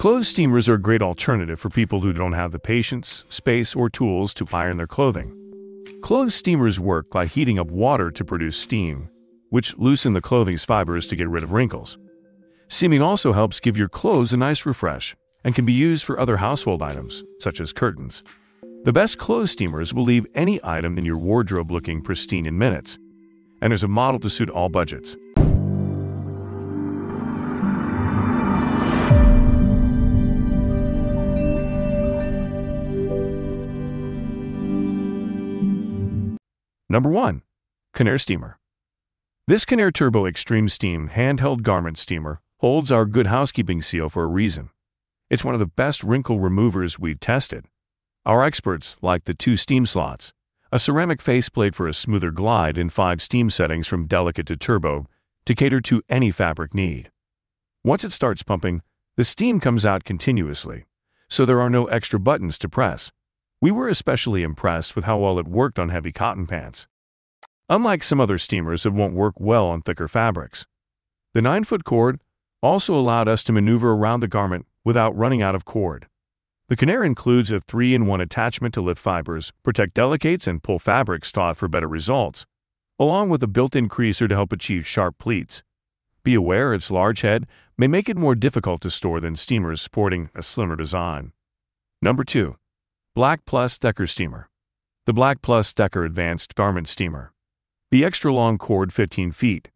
Clothes steamers are a great alternative for people who don't have the patience, space, or tools to iron their clothing. Clothes steamers work by heating up water to produce steam, which loosen the clothing's fibers to get rid of wrinkles. Steaming also helps give your clothes a nice refresh and can be used for other household items, such as curtains. The best clothes steamers will leave any item in your wardrobe looking pristine in minutes, and there's a model to suit all budgets. Number 1. Conair Steamer. This Conair Turbo Extreme Steam handheld garment steamer holds our good housekeeping seal for a reason. It's one of the best wrinkle removers we've tested. Our experts like the two steam slots, a ceramic faceplate for a smoother glide in five steam settings from delicate to turbo to cater to any fabric need. Once it starts pumping, the steam comes out continuously, so there are no extra buttons to press. We were especially impressed with how well it worked on heavy cotton pants. Unlike some other steamers that won't work well on thicker fabrics, the 9 foot cord also allowed us to maneuver around the garment without running out of cord. The Conair includes a 3 in 1 attachment to lift fibers, protect delicates, and pull fabrics taut for better results, along with a built in creaser to help achieve sharp pleats. Be aware its large head may make it more difficult to store than steamers sporting a slimmer design. Number 2. Black Plus Decker Steamer. The Black Plus Decker Advanced Garment Steamer. The extra long cord, 15 feet,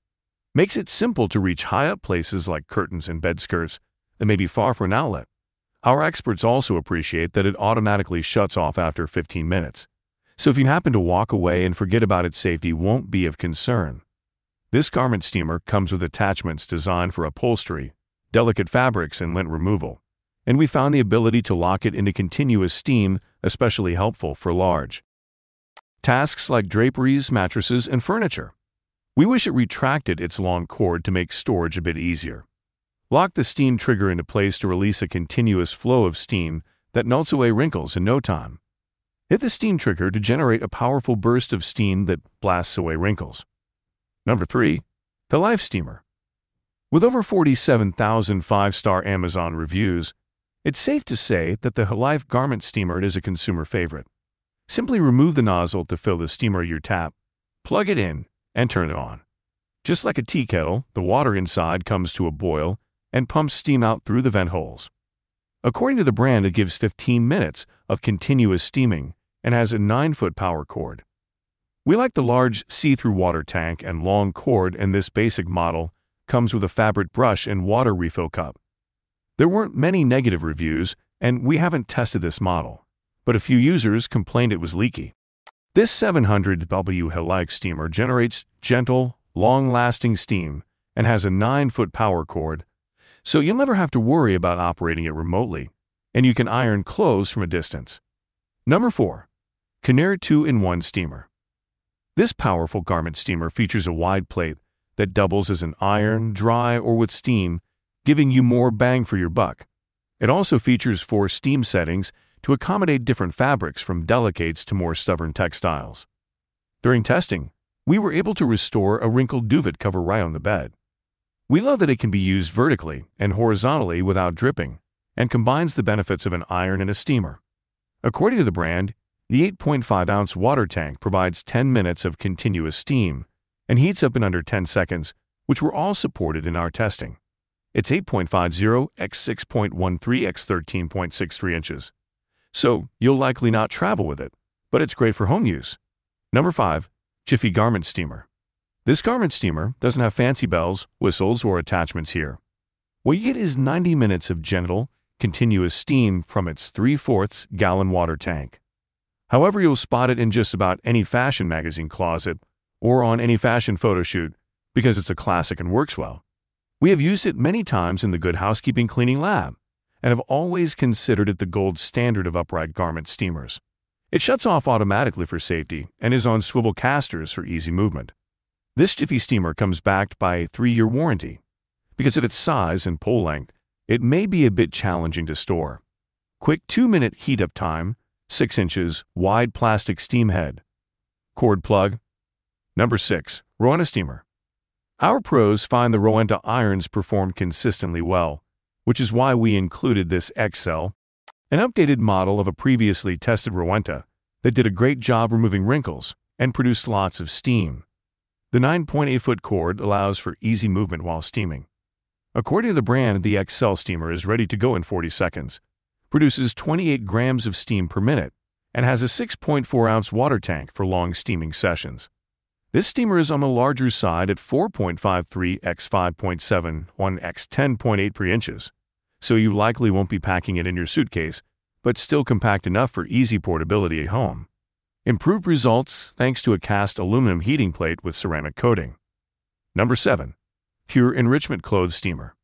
makes it simple to reach high up places like curtains and bed skirts that may be far from an outlet. Our experts also appreciate that it automatically shuts off after 15 minutes, so if you happen to walk away and forget about its safety won't be of concern. This garment steamer comes with attachments designed for upholstery, delicate fabrics, and lint removal and we found the ability to lock it into continuous steam especially helpful for large tasks like draperies, mattresses, and furniture. We wish it retracted its long cord to make storage a bit easier. Lock the steam trigger into place to release a continuous flow of steam that melts away wrinkles in no time. Hit the steam trigger to generate a powerful burst of steam that blasts away wrinkles. Number 3. Hilife Steamer. With over 47,000 five star Amazon reviews, it's safe to say that the Life garment steamer is a consumer favorite. Simply remove the nozzle to fill the steamer your tap, plug it in, and turn it on. Just like a tea kettle, the water inside comes to a boil and pumps steam out through the vent holes. According to the brand, it gives 15 minutes of continuous steaming and has a 9 foot power cord. We like the large see through water tank and long cord, and this basic model comes with a fabric brush and water refill cup. There weren't many negative reviews, and we haven't tested this model, but a few users complained it was leaky. This 700W Hilife steamer generates gentle, long-lasting steam and has a 9-foot power cord, so you'll never have to worry about operating it remotely, and you can iron clothes from a distance. Number 4. Conair 2-in-1 Steamer This powerful garment steamer features a wide plate that doubles as an iron, dry, or with steam giving you more bang for your buck. It also features four steam settings to accommodate different fabrics from delicates to more stubborn textiles. During testing, we were able to restore a wrinkled duvet cover right on the bed. We love that it can be used vertically and horizontally without dripping, and combines the benefits of an iron and a steamer. According to the brand, the 8.5 ounce water tank provides 10 minutes of continuous steam and heats up in under 10 seconds, which were all supported in our testing. It's 8.50 x 6.13 x 13.63 inches. So you'll likely not travel with it, but it's great for home use. Number 5. Jiffy Garment Steamer. This garment steamer doesn't have fancy bells, whistles, or attachments here. What you get is 90 minutes of gentle, continuous steam from its 3 fourths gallon water tank. However, you'll spot it in just about any fashion magazine closet or on any fashion photo shoot because it's a classic and works well. We have used it many times in the Good Housekeeping Cleaning Lab and have always considered it the gold standard of upright garment steamers. It shuts off automatically for safety and is on swivel casters for easy movement. This Jiffy steamer comes backed by a three year warranty. Because of its size and pole length, it may be a bit challenging to store. Quick 2 minute heat up time, 6 inches, wide plastic steam head. Cord plug. Number 6. Rowenta Steamer. Our pros find the Rowenta irons perform consistently well, which is why we included this XL, an updated model of a previously tested Rowenta that did a great job removing wrinkles and produced lots of steam. The 9.8 foot cord allows for easy movement while steaming. According to the brand, the XL steamer is ready to go in 40 seconds, produces 28 grams of steam per minute, and has a 6.4 ounce water tank for long steaming sessions. This steamer is on the larger side at 4.53 x 5.7 x 10.83 inches, so you likely won't be packing it in your suitcase, but still compact enough for easy portability at home. Improved results thanks to a cast aluminum heating plate with ceramic coating. Number 7. Pure Enrichment Clothes Steamer.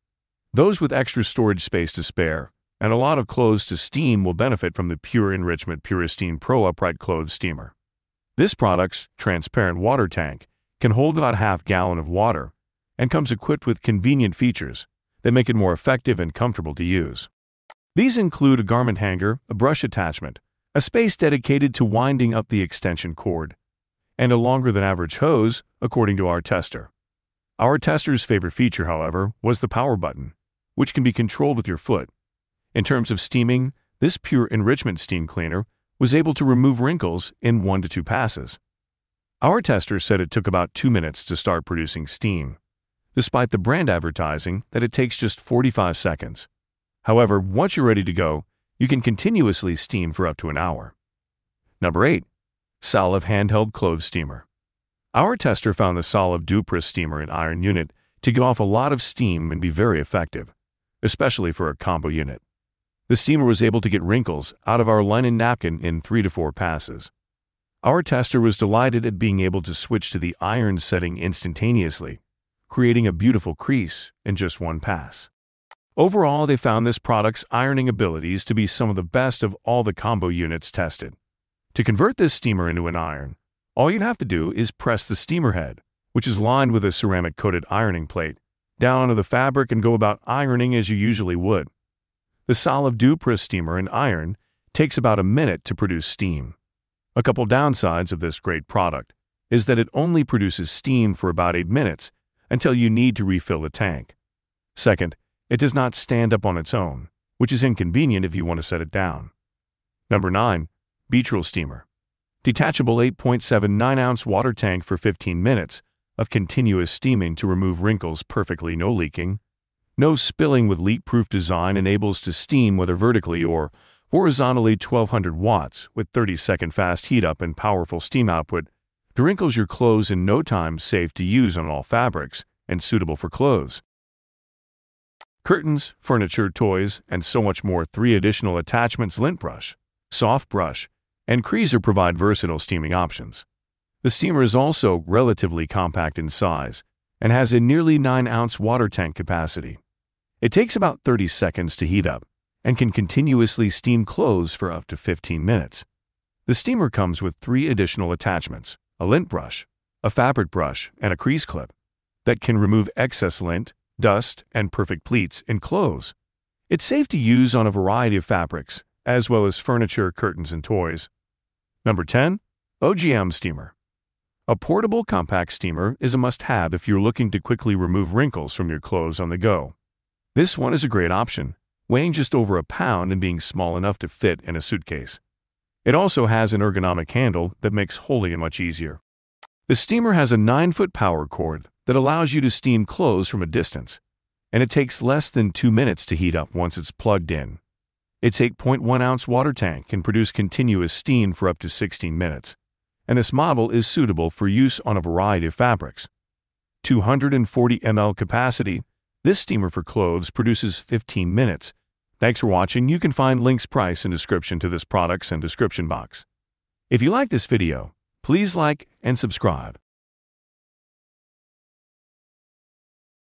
Those with extra storage space to spare and a lot of clothes to steam will benefit from the Pure Enrichment Puristine Pro Upright Clothes Steamer. This product's transparent water tank can hold about half gallon of water and comes equipped with convenient features that make it more effective and comfortable to use. These include a garment hanger, a brush attachment, a space dedicated to winding up the extension cord, and a longer than average hose, according to our tester. Our tester's favorite feature, however, was the power button, which can be controlled with your foot. In terms of steaming, this pure enrichment steam cleaner was able to remove wrinkles in one to two passes. Our tester said it took about two minutes to start producing steam, despite the brand advertising that it takes just 45 seconds. However, once you're ready to go, you can continuously steam for up to an hour. Number 8. Salav Handheld Clothes Steamer. Our tester found the Salav Duopress steamer and iron unit to give off a lot of steam and be very effective, especially for a combo unit. The steamer was able to get wrinkles out of our linen napkin in three to four passes. Our tester was delighted at being able to switch to the iron setting instantaneously, creating a beautiful crease in just one pass. Overall, they found this product's ironing abilities to be some of the best of all the combo units tested. To convert this steamer into an iron, all you'd have to do is press the steamer head, which is lined with a ceramic coated ironing plate, down onto the fabric and go about ironing as you usually would. The Salav Duopress steamer in iron takes about a minute to produce steam. A couple downsides of this great product is that it only produces steam for about 8 minutes until you need to refill the tank. Second, it does not stand up on its own, which is inconvenient if you want to set it down. Number 9. Beatural Steamer. Detachable 8.79 ounce water tank for 15 minutes of continuous steaming to remove wrinkles perfectly no leaking, no spilling with leak-proof design enables to steam whether vertically or horizontally 1200 watts with 30 second fast heat up and powerful steam output wrinkles your clothes in no time safe to use on all fabrics and suitable for clothes. Curtains, furniture, toys, and so much more three additional attachments lint brush, soft brush, and creaser provide versatile steaming options. The steamer is also relatively compact in size and has a nearly 9 ounce water tank capacity. It takes about 30 seconds to heat up and can continuously steam clothes for up to 15 minutes. The steamer comes with three additional attachments a lint brush, a fabric brush, and a crease clip that can remove excess lint, dust, and perfect pleats in clothes. It's safe to use on a variety of fabrics, as well as furniture, curtains, and toys. Number 10. Oghom Steamer. A portable compact steamer is a must have if you're looking to quickly remove wrinkles from your clothes on the go. This one is a great option, weighing just over a pound and being small enough to fit in a suitcase. It also has an ergonomic handle that makes holding it much easier. The steamer has a 9 foot power cord that allows you to steam clothes from a distance, and it takes less than 2 minutes to heat up once it's plugged in. Its 8.1 ounce water tank can produce continuous steam for up to 16 minutes, and this model is suitable for use on a variety of fabrics. 240 ml capacity this steamer for clothes produces 15 minutes. Thanks for watching. You can find links, price, and description to this products and description box. If you like this video, please like and subscribe.